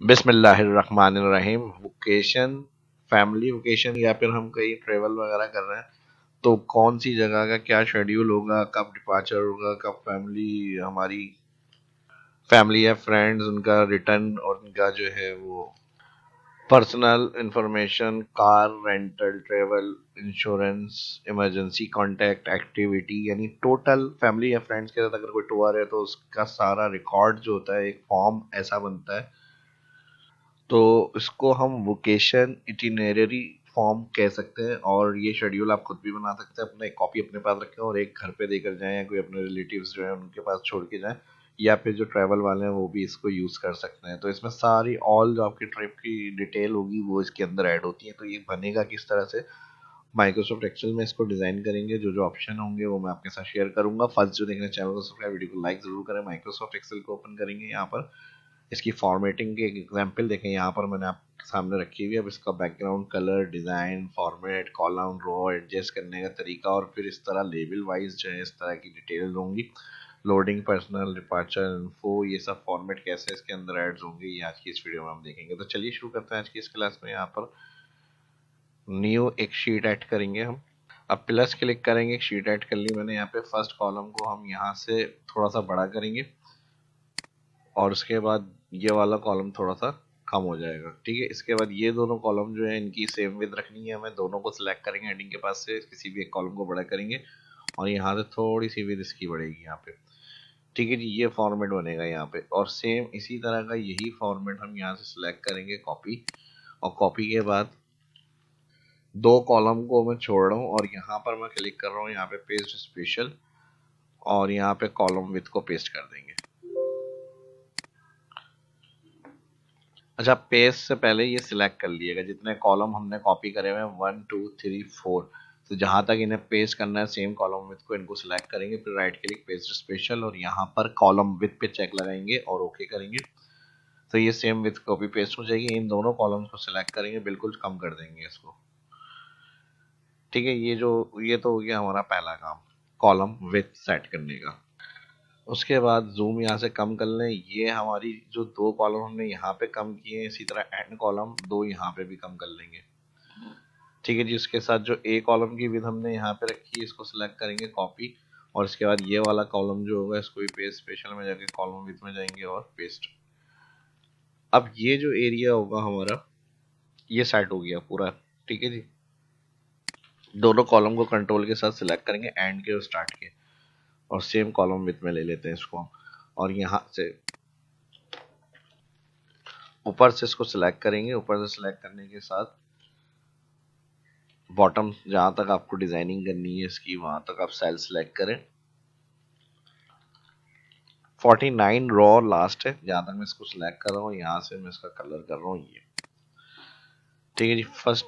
बिस्मिल्लाहिर्रहमानिर्रहीम। Vocation family vocation या फिर हम कहीं ट्रेवल वगैरह कर रहे हैं तो कौन सी जगह का क्या शेड्यूल होगा, कब डिपार्चर होगा, कब फैमिली हमारी फैमिली या फ्रेंड्स उनका रिटर्न और उनका जो है वो personal information car rental travel insurance emergency contact activity यानी टोटल फैमिली या फ्रेंड्स के साथ अगर कोई टूर है तो उसका सारा रिकॉर्ड जो होता है, एक फॉर्म ऐसा बनता है तो इसको हम वोकेशन इटिनरी फॉर्म कह सकते हैं और ये शेड्यूल आप खुद भी बना सकते हैं, अपना एक कॉपी अपने पास रखें और एक घर पे देकर जाएँ या कोई अपने रिलेटिव्स जो है उनके पास छोड़ के जाएँ या फिर जो ट्रैवल वाले हैं वो भी इसको यूज़ कर सकते हैं। तो इसमें सारी ऑल जो आपकी ट्रिप की डिटेल होगी वो इसके अंदर ऐड होती है। तो ये बनेगा किस तरह से? माइक्रोसॉफ्ट एक्सेल में इसको डिज़ाइन करेंगे, जो जो ऑप्शन होंगे वो मैं आपके साथ शेयर करूँगा। फ़र्स्ट जो देखने चैनल को सब्सक्राइब वीडियो को लाइक ज़रूर करें। माइक्रोसॉफ्ट एक्सेल को ओपन करेंगे यहाँ पर। इसकी फॉर्मेटिंग की एक एग्ज़ाम्पल देखें, यहाँ पर मैंने आपके सामने रखी हुई है। अब इसका background colour design format column row adjust करने का तरीका और फिर इस तरह लेबल वाइज जो है, इस तरह की डिटेल्स होंगी। लोडिंग पर्सनल डिपार्चर इन्फो ये सब फॉर्मेट कैसे इसके अंदर एड्स होंगे, ये आज की इस वीडियो में हम देखेंगे। तो चलिए शुरू करते हैं आज की इस क्लास में। यहाँ पर न्यू एक शीट ऐड करेंगे हम। अब प्लस क्लिक करेंगे शीट ऐड कर ली मैंने। यहाँ पे फ़र्स्ट कॉलम को हम यहाँ से थोड़ा सा बड़ा करेंगे। और उसके बाद ये वाला कॉलम थोड़ा सा कम हो जाएगा। ठीक है? इसके बाद ये दोनों कॉलम जो है, इनकी सेम विद रखनी है हमें। दोनों को सिलेक्ट करेंगे हेडिंग के पास से किसी भी एक कॉलम को बड़ा करेंगे और यहाँ से थोड़ी सी विद इसकी बढ़ेगी यहाँ पे। ठीक है जी? ये फॉर्मेट बनेगा यहाँ पे। और सेम इसी तरह का यही फॉर्मेट हम यहाँ से सिलेक्ट करेंगे कॉपी और कॉपी के बाद दो कॉलम को मैं छोड़ रहा हूँ और यहाँ पर मैं क्लिक कर रहा हूँ यहाँ पे पेस्ट स्पेशल और यहाँ पे कॉलम विथ को पेस्ट कर देंगे। अच्छा पेस्ट से पहले ये सिलेक्ट कर लिएगा। जितने कॉलम हमने कॉपी करे हुए वन टू थ्री फोर तो जहाँ तक इन्हें पेस्ट करना है सेम कॉलम विथ को इनको सिलेक्ट करेंगे, फिर राइट क्लिक पेस्ट स्पेशल और यहाँ पर कॉलम विथ पे चेक लगाएँगे और ओके okay करेंगे। तो ये सेम विथ कॉपी पेस्ट हो जाएगी। इन दोनों कॉलम्स को सिलेक्ट करेंगे, बिल्कुल कम कर देंगे इसको। ठीक है, ये जो, ये तो हो गया हमारा पहला काम कॉलम विथ सेट करने का। उसके बाद जूम यहाँ से कम कर लें। ये हमारी जो दो कॉलम हमने यहाँ पे कम किए हैं, इसी तरह एंड कॉलम दो यहाँ पे भी कम कर लेंगे। ठीक है जी उसके साथ जो ए कॉलम की विध हमने यहाँ पे रखी है, इसको सिलेक्ट करेंगे कॉपी और इसके बाद ये वाला कॉलम जो होगा, इसको भी पेस्ट स्पेशल में जाके कॉलम विथ में जाएँगे और पेस्ट अब ये जो एरिया होगा हमारा, ये सेट हो गया पूरा। ठीक है जी? दोनों कॉलम को कंट्रोल के साथ सिलेक्ट करेंगे एंड के और स्टार्ट के। और सेम कॉलम विथ में ले लेते हैं इसको और यहाँ से ऊपर से इसको सिलेक्ट करेंगे। ऊपर से सिलेक्ट करने के साथ बॉटम जहाँ तक आपको डिज़ाइनिंग करनी है इसकी, वहाँ तक आप सेल सेलेक्ट करें। 49 रॉ लास्ट है, जहाँ तक मैं इसको सिलेक्ट कर रहा हूँ, यहाँ से मैं इसका कलर कर रहा हूँ ये। ठीक है जी फ़र्स्ट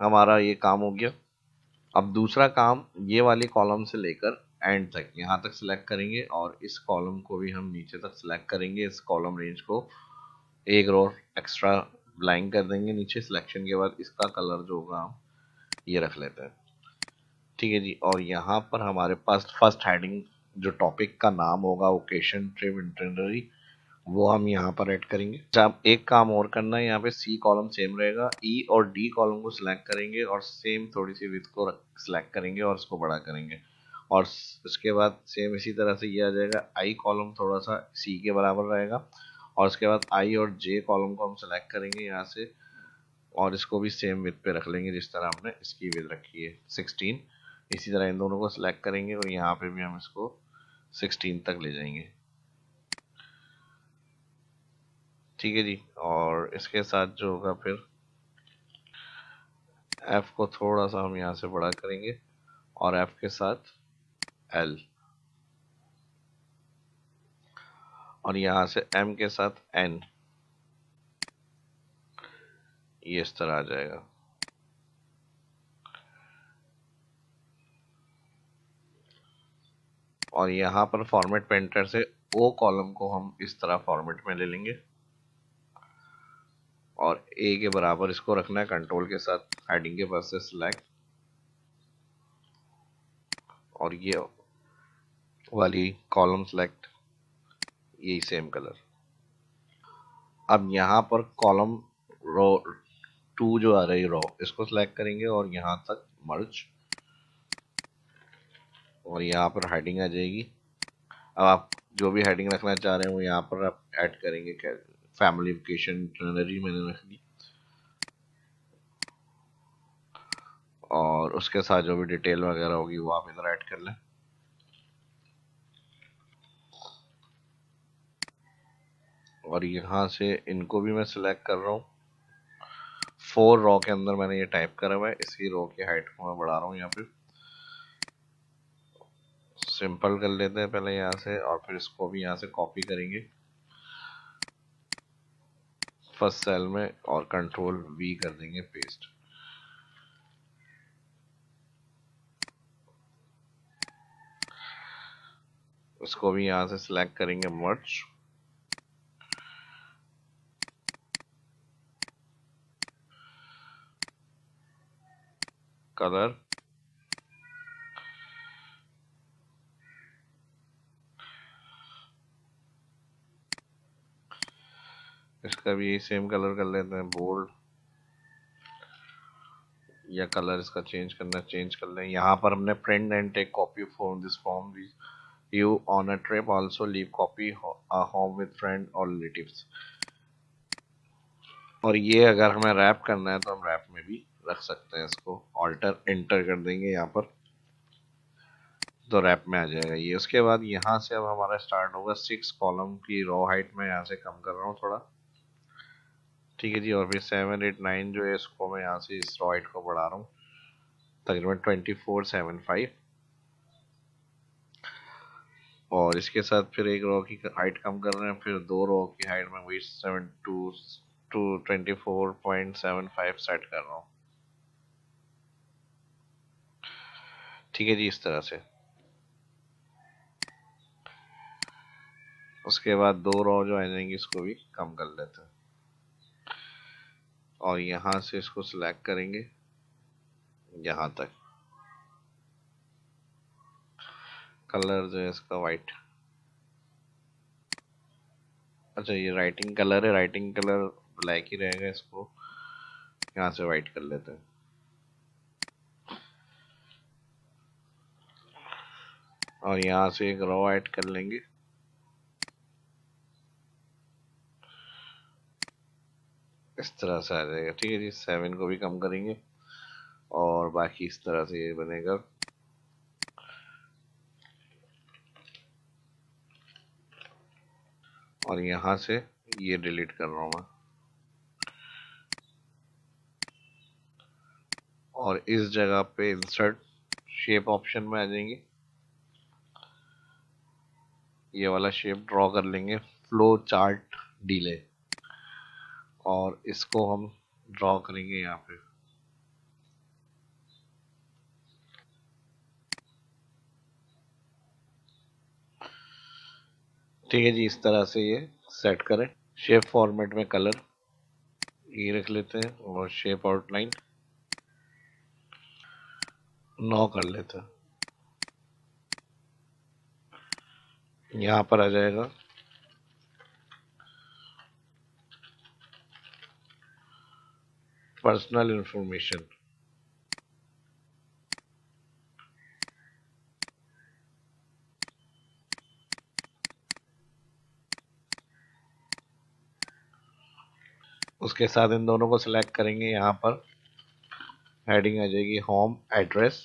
हमारा ये काम हो गया। अब दूसरा काम ये वाली कॉलम से लेकर एंड तक यहाँ तक सिलेक्ट करेंगे और इस कॉलम को भी हम नीचे तक सिलेक्ट करेंगे। इस कॉलम रेंज को एक रो एक्स्ट्रा ब्लैंक कर देंगे। नीचे सिलेक्शन के बाद इसका कलर जो होगा हम ये रख लेते हैं। ठीक है जी? और यहाँ पर हमारे पास फ़र्स्ट हेडिंग जो टॉपिक का नाम होगा ओकेशन ट्रिप इंटरनरी वो हम यहाँ पर ऐड करेंगे। जब एक काम और करना है। यहाँ पे सी कॉलम सेम रहेगा। ई e और डी कॉलम को सिलेक्ट करेंगे और सेम थोड़ी सी विथ को सिलेक्ट करेंगे और उसको बड़ा करेंगे। और उसके बाद सेम इसी तरह से ये आ जाएगा। आई कॉलम थोड़ा सा सी के बराबर रहेगा। और उसके बाद आई और जे कॉलम को हम सेलेक्ट करेंगे यहाँ से। और इसको भी सेम विथ पे रख लेंगे जिस तरह हमने इसकी विथ रखी है 16 इसी तरह इन दोनों को सिलेक्ट करेंगे और यहाँ पे भी हम इसको 16 तक ले जाएँगे। ठीक है जी। और इसके साथ जो होगा फिर एफ़ को थोड़ा सा हम यहाँ से बड़ा करेंगे। और एफ़ के साथ L. और यहाँ से एम के साथ एन ये इस तरह आ जाएगा। और यहाँ पर फॉर्मेट पेंटर से ओ कॉलम को हम इस तरह फॉर्मेट में ले लेंगे। और ए के बराबर इसको रखना है कंट्रोल के साथ हेडिंग के पास से सिलेक्ट और ये वाली कॉलम सेलेक्ट यही सेम कलर अब यहाँ पर कॉलम रो टू जो आ रही रो इसको सिलेक्ट करेंगे और यहाँ तक मर्ज और यहाँ पर हेडिंग आ जाएगी। अब आप जो भी हेडिंग रखना चाह रहे हैं, यहाँ पर आप ऐड करेंगे फैमिली वेकेशन ट्रेनरी मैंने रख दी। और उसके साथ जो भी डिटेल वगैरह होगी, वो आप इधर ऐड कर लें। और यहाँ से इनको भी मैं सिलेक्ट कर रहा हूँ। फोर रॉ के अंदर मैंने ये टाइप करा हुआ है। इसी रॉ की हाइट को मैं बढ़ा रहा हूँ यहाँ पे। सिंपल कर लेते हैं पहले यहाँ से और फिर इसको भी यहाँ से कॉपी करेंगे। फ़र्स्ट सेल में और कंट्रोल वी कर देंगे पेस्ट उसको भी यहाँ से सिलेक्ट करेंगे मर्ज कलर इसका भी सेम कलर कर लेते हैं बोल्ड या कलर इसका चेंज करना चेंज कर लें। यहाँ पर हमने print and take copy form this form you on a trip also leave copy home with friend और रिलेटिव्स और ये अगर हमें रैप करना है तो हम रैप में भी रख सकते हैं इसको। ऑल्टर एंटर कर देंगे यहाँ पर। तो रैप में आ जाएगा ये। उसके बाद यहाँ से अब हमारा स्टार्ट होगा सिक्स कॉलम की रो हाइट में यहाँ से कम कर रहा हूँ थोड़ा। ठीक है जी, और फिर सेवन एट नाइन जो है इसको मैं यहाँ से इस रॉइड को बढ़ा रहा हूँ। तकरीबन ट्वेंटी फोर सेवन फाइव और इसके साथ फिर एक रो की हाइट कम कर रहे हैं। फिर दो रो की हाइट में वही seven two two twenty four point seven five set कर रहा हूँ। ठीक है जी, इस तरह से। उसके बाद दो रो जो आ जाएँगे इसको भी कम कर लेते हैं। और यहाँ से इसको सिलेक्ट करेंगे, यहाँ तक। कलर जो है इसका वाइट अच्छा ये राइटिंग कलर है राइटिंग कलर ब्लैक ही रहेगा इसको। यहाँ से वाइट कर लेते हैं। और यहाँ से एक रॉ ऐड कर लेंगे। इस तरह से आ जाएगा, ठीक है जी? सेवन को भी कम करेंगे और बाकी इस तरह से ये बनेगा। और यहाँ से ये डिलीट कर रहा हूँ मैं। और इस जगह पे इंसर्ट शेप ऑप्शन में आ जाएँगे। ये वाला शेप ड्रॉ कर लेंगे फ्लो चार्ट डिले और इसको हम ड्रॉ करेंगे यहाँ पे। ठीक है जी, इस तरह से ये सेट करें। शेप फॉर्मेट में कलर ये रख लेते हैं और शेप आउटलाइन नौ कर लेते हैं। यहाँ पर आ जाएगा। पर्सनल इंफॉर्मेशन उसके साथ इन दोनों को सिलेक्ट करेंगे यहाँ पर। हेडिंग आ जाएगी होम एड्रेस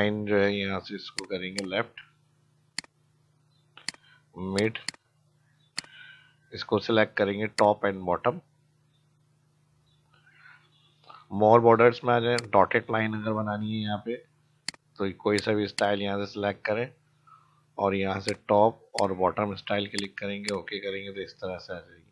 और अलाइन जो है यहाँ से इसको करेंगे लेफ़्ट मिड इसको सिलेक्ट करेंगे top and bottom more borders में आ जाए डॉटेड लाइन अगर बनानी है यहाँ पे तो कोई सा भी स्टाइल यहाँ से सिलेक्ट करें और यहाँ से टॉप और बॉटम स्टाइल क्लिक करेंगे ओके करेंगे तो इस तरह से आ जाएगी।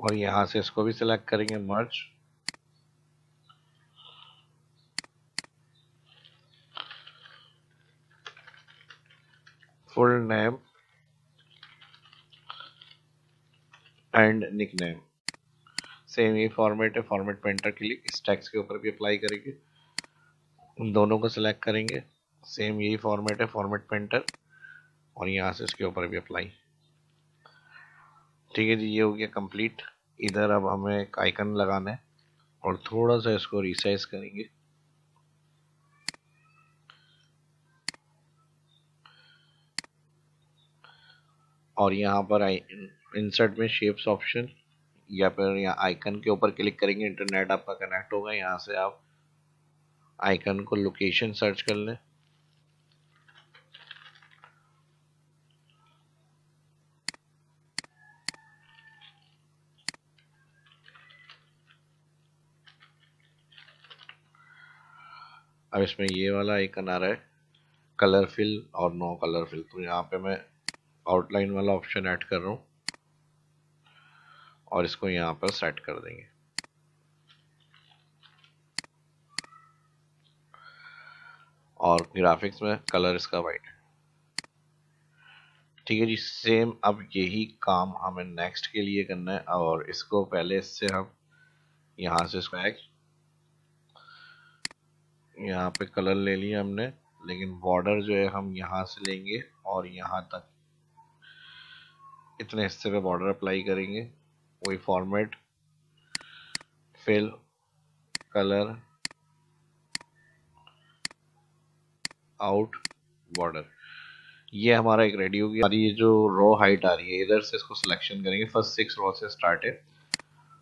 और यहाँ से इसको भी सिलेक्ट करेंगे merge full name and nick name same ये फॉर्मेट है फॉर्मेट पेंटर के लिए इस टैक्स के ऊपर भी अप्लाई करेंगे. उन दोनों को सिलेक्ट करेंगे. सेम यही फॉर्मेट है फॉर्मेट पेंटर और यहाँ से इसके ऊपर भी अप्लाई ठीक है जी, ये हो गया कंप्लीट इधर अब हमें एक आइकन लगाना है और थोड़ा सा इसको रिसाइज करेंगे। और यहाँ पर इंसर्ट में शेप्स ऑप्शन या फिर यहाँ आइकन के ऊपर क्लिक करेंगे इंटरनेट आपका कनेक्ट होगा, यहाँ से आप आइकन को लोकेशन सर्च कर लें। अब इसमें ये वाला आइकन आ रहा है कलर फिल और नो कलर फिल तो यहाँ पे मैं आउटलाइन वाला ऑप्शन ऐड कर रहा हूँ और इसको यहाँ पर सेट कर देंगे। और ग्राफिक्स में कलर इसका वाइट ठीक है जी सेम अब यही काम हमें नेक्स्ट के लिए करना है और इसको पहले इससे हम यहाँ से इसको एक यहाँ पे कलर ले लिया हमने, लेकिन बॉर्डर जो है हम यहाँ से लेंगे और यहाँ तक। इतने हिस्से पे बॉर्डर अप्लाई करेंगे। वही format fill colour out border ये हमारा एक रेडी होगी हमारी ये जो रो हाइट आ रही है, इधर से इसको सिलेक्शन करेंगे। फ़र्स्ट सिक्स रो से स्टार्ट है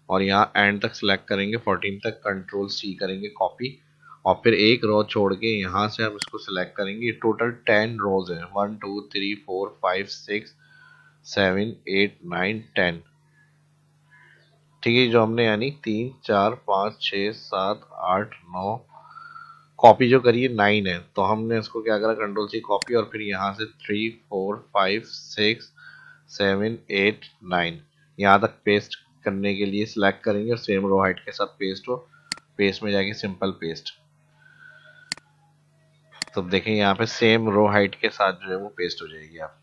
और यहाँ एंड तक सिलेक्ट करेंगे। फोर्टीन तक कंट्रोल सी करेंगे कॉपी और फिर एक रो छोड़ के यहाँ से हम इसको सिलेक्ट करेंगे। टोटल टेन रोज हैं। One two three four five six seven eight nine ten ठीक है, जो हमने यानी तीन, चार, पाँच छ सात, आठ, नौ कॉपी जो करी है नाइन है। तो हमने इसको क्या करा? कंट्रोल सी कॉपी और फिर यहाँ से three four five six seven eight nine यहाँ तक पेस्ट करने के लिए सिलेक्ट करेंगे और सेम रो हाइट के साथ पेस्ट हो। पेस्ट में जाके सिंपल पेस्ट तो देखें यहाँ पे सेम रो हाइट के साथ जो है वो पेस्ट हो जाएगी आप।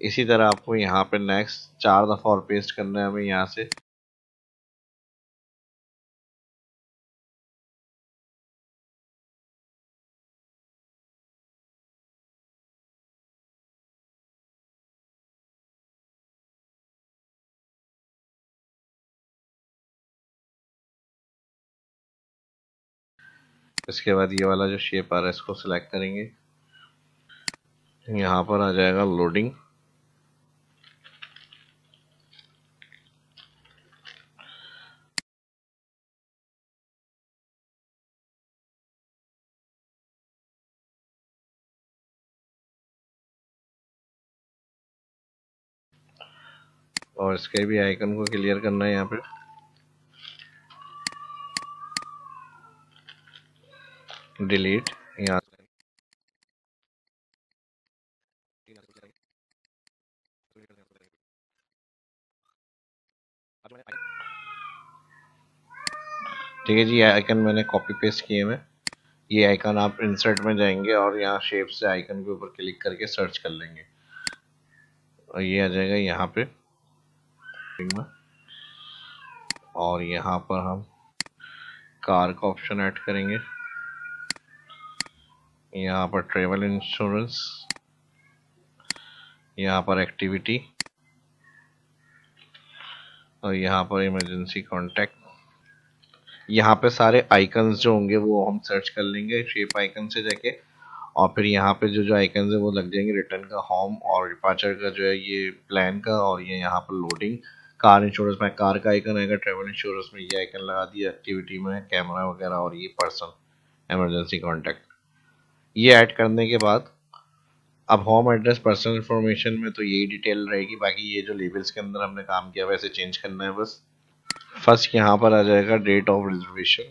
इसी तरह आपको यहाँ पे नेक्स्ट चार दफ़ा और पेस्ट करना है हमें यहाँ से। इसके बाद ये वाला जो शेप आ रहा है, इसको सिलेक्ट करेंगे। यहाँ पर आ जाएगा लोडिंग और इसके भी आइकन को क्लियर करना है यहाँ पे। डिलीट यहाँ ठीक है जी आइकन मैंने कॉपी पेस्ट किए में ये आइकन आप इंसर्ट में जाएँगे और यहाँ शेप से आइकन के ऊपर क्लिक करके सर्च कर लेंगे। और ये आ जाएगा यहाँ पे। और यहाँ पर हम कार का ऑप्शन ऐड करेंगे। यहाँ पर ट्रेवल इंश्योरेंस यहाँ पर एक्टिविटी और यहाँ पर इमरजेंसी कांटेक्ट यहाँ पे सारे आइकन्स जो होंगे वो हम सर्च कर लेंगे शेप आइकन से जाके, और फिर यहाँ पे जो जो आइकन्स है वो लग जाएँगे रिटर्न का होम और डिपार्चर का जो है ये प्लान का, और ये यहाँ पर लोडिंग कार इंश्योरेंस में कार का आइकन आएगा ट्रेवल इंश्योरेंस में ये आइकन लगा दिया एक्टिविटी में कैमरा वगैरह और ये पर्सन एमरजेंसी कॉन्टैक्ट ये ऐड करने के बाद, अब होम एड्रेस पर्सनल इन्फॉर्मेशन में तो यही डिटेल रहेगी, बाकी ये जो लेबल्स के अंदर हमने काम किया, वैसे चेंज करना है बस। फ़र्स्ट यहाँ पर आ जाएगा डेट ऑफ़ रिजर्वेशन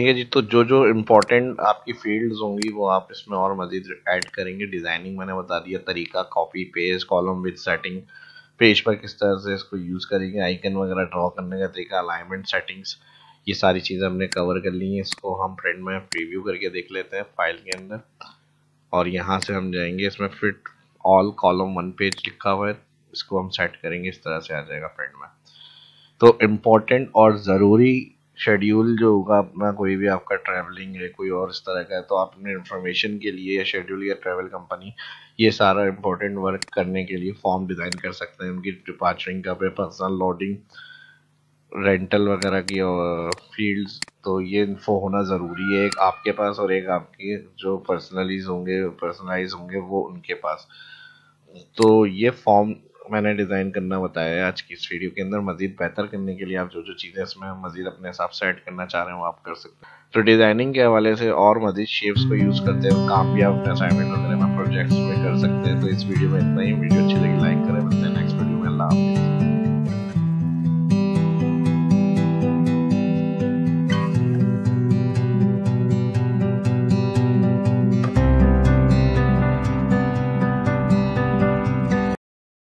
ठीक है जी तो जो जो इम्पोर्टेंट आपकी फील्ड्स होंगी, वो आप इसमें और मजीद ऐड करेंगे। डिज़ाइनिंग मैंने बता दिया, तरीका copy page column with setting page पर किस तरह से इसको यूज़ करेंगे आइकन वगैरह ड्रॉ करने का तरीका अलाइनमेंट सेटिंग्स ये सारी चीज़ें हमने कवर कर ली हैं। इसको हम प्रिंट में प्रीव्यू करके देख लेते हैं फ़ाइल के अंदर। और यहाँ से हम जाएँगे, इसमें fit all column one page लिखा हुआ है, इसको हम सेट करेंगे, इस तरह से आ जाएगा प्रिंट में। तो इम्पोर्टेंट और ज़रूरी शेड्यूल जो होगा अपना, कोई भी आपका ट्रैवलिंग है, कोई और इस तरह का है तो आप अपने इन्फॉर्मेशन के लिए या शेड्यूल या ट्रैवल कंपनी ये सारा इम्पोर्टेंट वर्क करने के लिए फॉर्म डिज़ाइन कर सकते हैं। उनकी डिपार्चरिंग का पर्सनल लोडिंग रेंटल वगैरह की फील्ड्स तो ये इन्फो होना ज़रूरी है। एक आपके पास और एक आपके जो पर्सनलीज होंगे पर्सनलाइज होंगे वो उनके पास। तो ये फॉर्म मैंने डिज़ाइन करना बताया है आज की इस वीडियो के अंदर। मज़ीद बेहतर करने के लिए आप जो जो चीज़ें इसमें मज़ीद अपने हिसाब से ऐड करना चाह रहे हो, आप कर सकते हैं। तो डिज़ाइनिंग के हवाले से और मज़ीद शेप्स को यूज़ करते हैं काम भी आप अपने असाइनमेंट वगैरह में प्रोजेक्ट्स में कर सकते हैं। तो इस वीडियो में इतना ही। वीडियो अच्छी लगी लाइक करें नेक्स्ट